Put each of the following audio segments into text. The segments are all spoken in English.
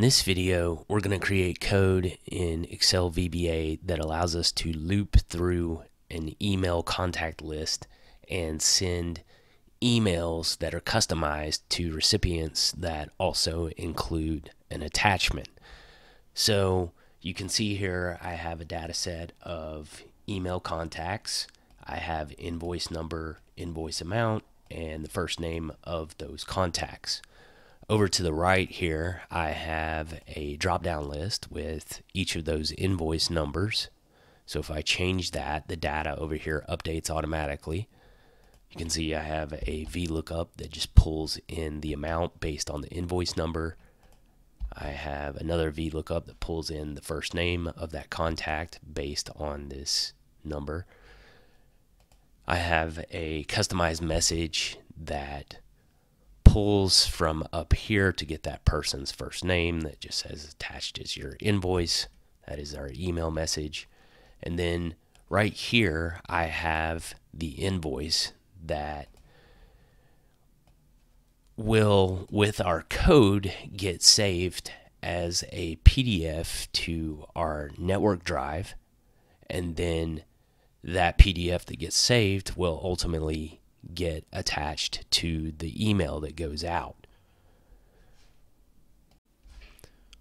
In this video, we're going to create code in Excel VBA that allows us to loop through an email contact list and send emails that are customized to recipients that also include an attachment. So you can see here I have a data set of email contacts. I have invoice number, invoice amount, and the first name of those contacts. Over to the right here, I have a drop down list with each of those invoice numbers. So if I change that, the data over here updates automatically. You can see I have a VLOOKUP that just pulls in the amount based on the invoice number. I have another VLOOKUP that pulls in the first name of that contact based on this number. I have a customized message that pulls from up here to get that person's first name that just says attached is your invoice. That is our email message. And then right here, I have the invoice that will, with our code, get saved as a PDF to our network drive. And then that PDF that gets saved will ultimately get attached to the email that goes out.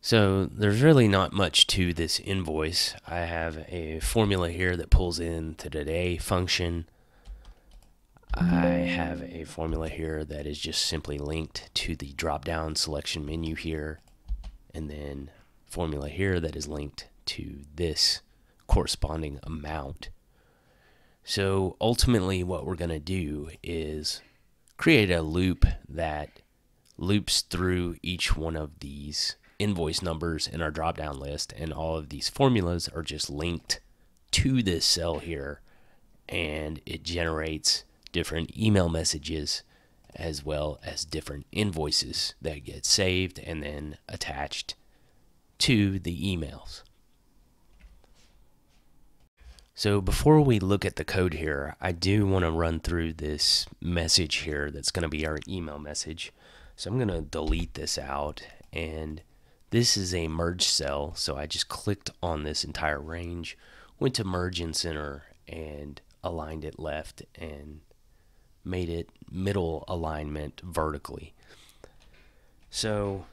So there's really not much to this invoice. I have a formula here that pulls in to today function. I have a formula here that is just simply linked to the drop down selection menu here and then formula here that is linked to this corresponding amount. So ultimately what we're going to do is create a loop that loops through each one of these invoice numbers in our drop down list and all of these formulas are just linked to this cell here and it generates different email messages as well as different invoices that get saved and then attached to the emails. So before we look at the code here, I do want to run through this message here that's going to be our email message. So I'm going to delete this out and this is a merge cell. So I just clicked on this entire range, went to merge and center and aligned it left and made it middle alignment vertically. So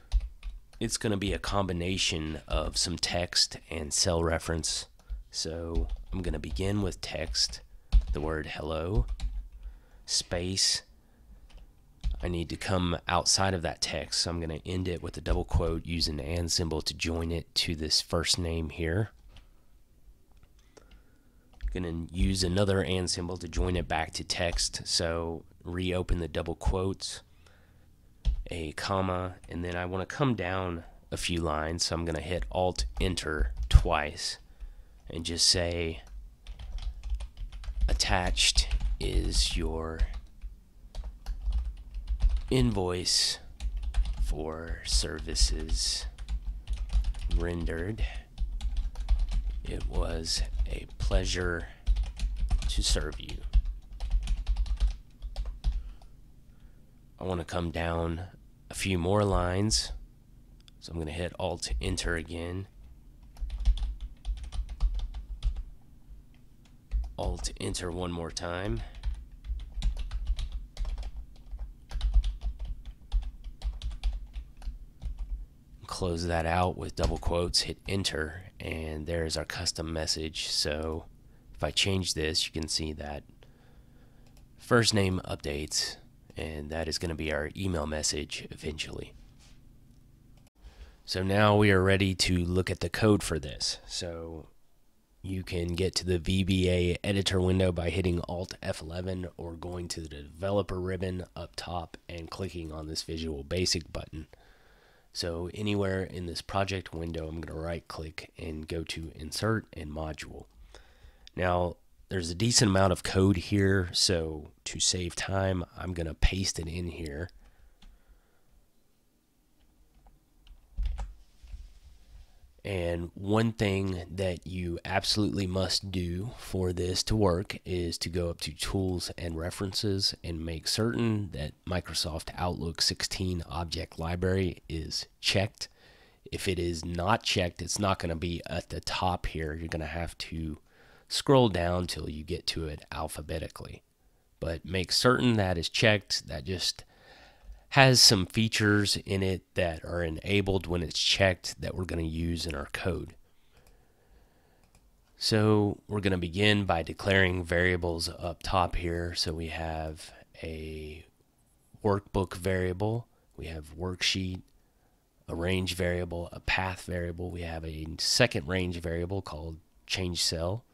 it's going to be a combination of some text and cell reference so I'm going to begin with text, the word hello, space. I need to come outside of that text, so I'm going to end it with a double quote using the and symbol to join it to this first name here. I'm going to use another and symbol to join it back to text, so reopen the double quotes, a comma, and then I want to come down a few lines, so I'm going to hit Alt Enter twice and just say attached is your invoice for services rendered. It was a pleasure to serve you. I want to come down a few more lines. So I'm going to hit Alt Enter again. Alt enter one more time. Close that out with double quotes, hit enter, and there's our custom message. So if I change this, you can see that first name updates, and that is going to be our email message eventually. So now we are ready to look at the code for this. So you can get to the VBA editor window by hitting Alt F11 or going to the developer ribbon up top and clicking on this Visual Basic button. So anywhere in this project window, I'm going to right click and go to Insert and Module. Now, there's a decent amount of code here, so to save time, I'm going to paste it in here. And one thing that you absolutely must do for this to work is to go up to Tools and References and make certain that Microsoft Outlook 16 Object Library is checked. If it is not checked, it's not going to be at the top here. You're going to have to scroll down till you get to it alphabetically. But make certain that is checked. That just has some features in it that are enabled when it's checked that we're going to use in our code. So we're going to begin by declaring variables up top here. So we have a workbook variable, we have worksheet, a range variable, a path variable. We have a second range variable called change cell.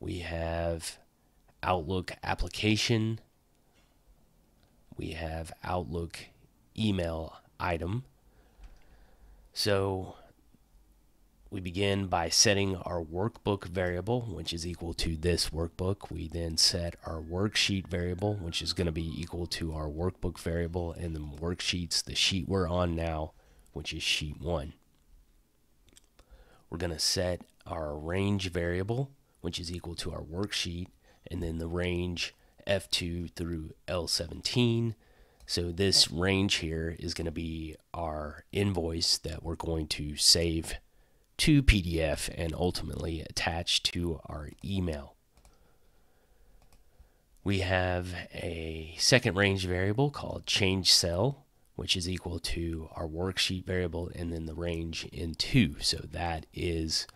We have Outlook application. We have Outlook email item. So we begin by setting our workbook variable, which is equal to this workbook. We then set our worksheet variable, which is going to be equal to our workbook variable, and the worksheets, the sheet we're on now, which is sheet one. We're going to set our range variable, which is equal to our worksheet, and then the range F2 through L17. So this range here is going to be our invoice that we're going to save to PDF and ultimately attach to our email. We have a second range variable called change cell, which is equal to our worksheet variable and then the range N2. So that is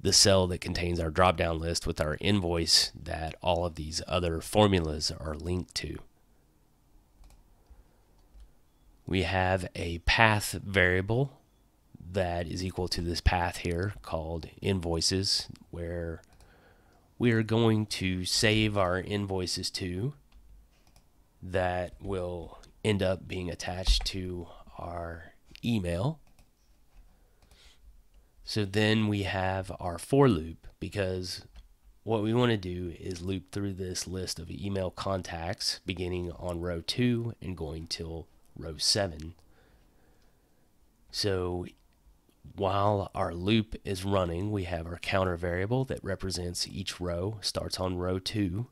the cell that contains our drop down list with our invoice that all of these other formulas are linked to. We have a path variable that is equal to this path here called invoices, where we are going to save our invoices to that will end up being attached to our email. So then we have our for loop because what we want to do is loop through this list of email contacts beginning on row 2 and going till row 7. So while our loop is running, we have our counter variable that represents each row, starts on row 2.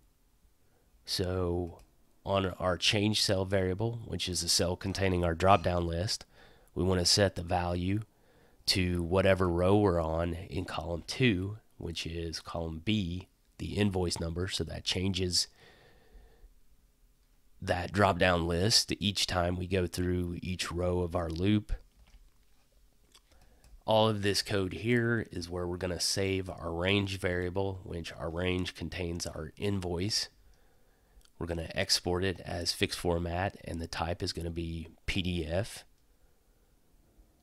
So on our change cell variable, which is the cell containing our drop down list, we want to set the value to whatever row we're on in column 2, which is column B, the invoice number. So that changes that drop down list each time we go through each row of our loop all of this code here is where we're going to save our range variable, which our range contains our invoice. We're going to export it as fixed format, and the type is going to be PDF.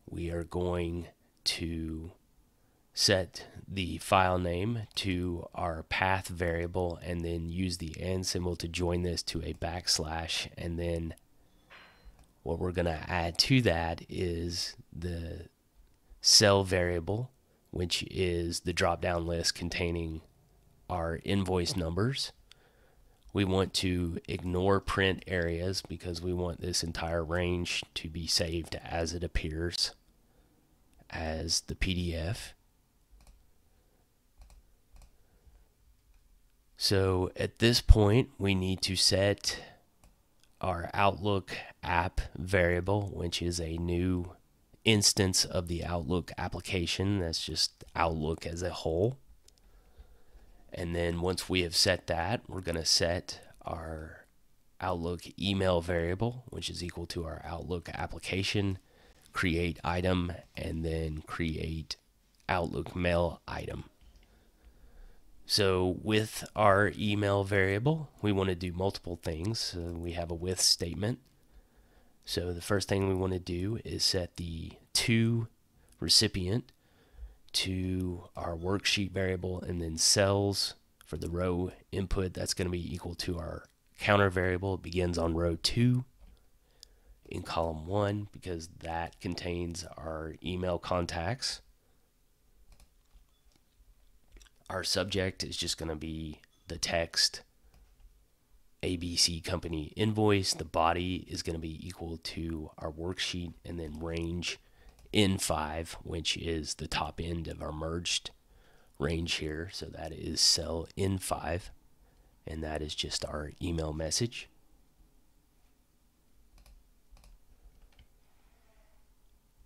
We are going to set the file name to our path variable and then use the and symbol to join this to a backslash and then what we're going to add to that is the cell variable, which is the drop down list containing our invoice numbers. We want to ignore print areas because we want this entire range to be saved as it appears as the PDF. So at this point, we need to set our Outlook app variable, which is a new instance of the Outlook application. That's just Outlook as a whole. And then once we have set that, we're going to set our Outlook email variable, which is equal to our Outlook application, create item, and then create Outlook mail item. So with our email variable, we want to do multiple things. So we have a with statement so the first thing we want to do is set the to recipient to our worksheet variable and then cells for the row input. That's going to be equal to our counter variable. It begins on row 2 in column 1 because that contains our email contacts. Our subject is just going to be the text ABC company invoice. The body is going to be equal to our worksheet and then range N5, which is the top end of our merged range here. So that is cell N5, and that is just our email message.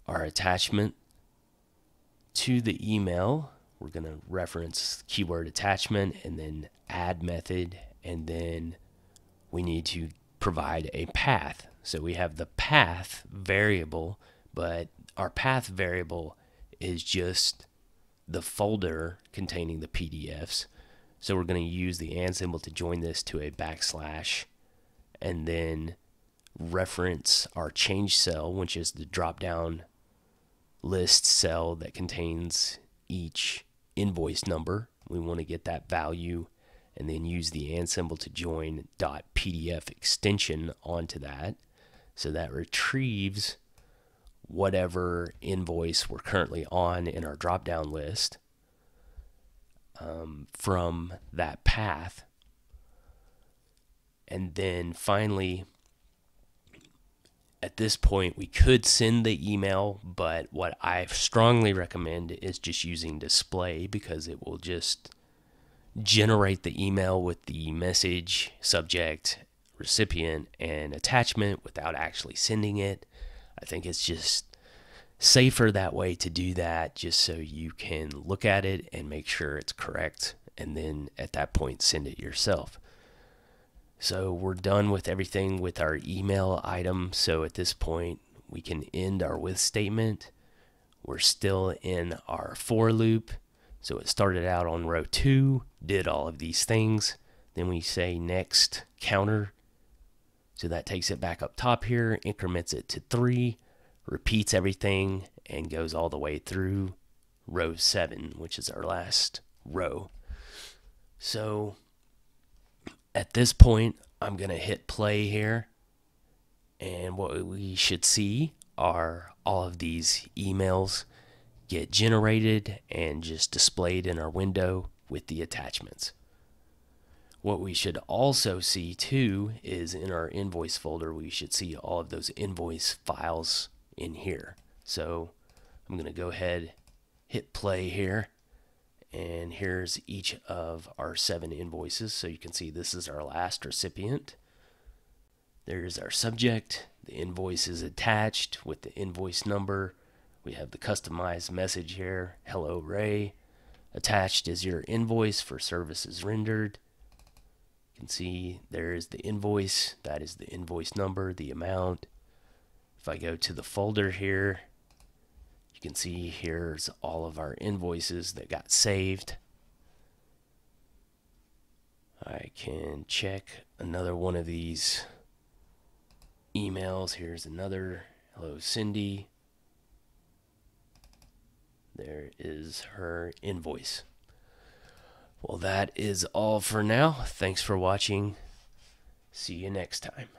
Our attachment to the email, we're going to reference keyword attachment and then add method, and then we need to provide a path. So we have the path variable, but our path variable is just the folder containing the PDFs. So we're going to use the and symbol to join this to a backslash and then reference our change cell, which is the drop down list cell that contains each invoice number. We want to get that value and then use the and symbol to join dot .pdf extension onto that. So that retrieves whatever invoice we're currently on in our drop down list um, from that path. And then finally, at this point, we could send the email, but what I strongly recommend is just using display because it will just generate the email with the message, subject, recipient, and attachment without actually sending it. I think it's just safer that way to do that just so you can look at it and make sure it's correct and then at that point send it yourself. So we're done with everything with our email item. So at this point, we can end our with statement. We're still in our for loop. So it started out on row two, did all of these things. Then we say next counter. So that takes it back up top here, increments it to three, repeats everything, and goes all the way through row seven, which is our last row. So at this point, I'm going to hit play here. And what we should see are all of these emails get generated and just displayed in our window with the attachments. What we should also see too is in our invoice folder, we should see all of those invoice files in here. So I'm going to go ahead, hit play here. And here's each of our seven invoices. So you can see this is our last recipient. There's our subject. The invoice is attached with the invoice number. We have the customized message here. Hello, Ray. Attached is your invoice for services rendered. You can see there is the invoice. That is the invoice number, the amount. If I go to the folder here, you can see here's all of our invoices that got saved. I can check another one of these emails. Here's another. Hello, Cindy. There is her invoice. Well, that is all for now. Thanks for watching. See you next time.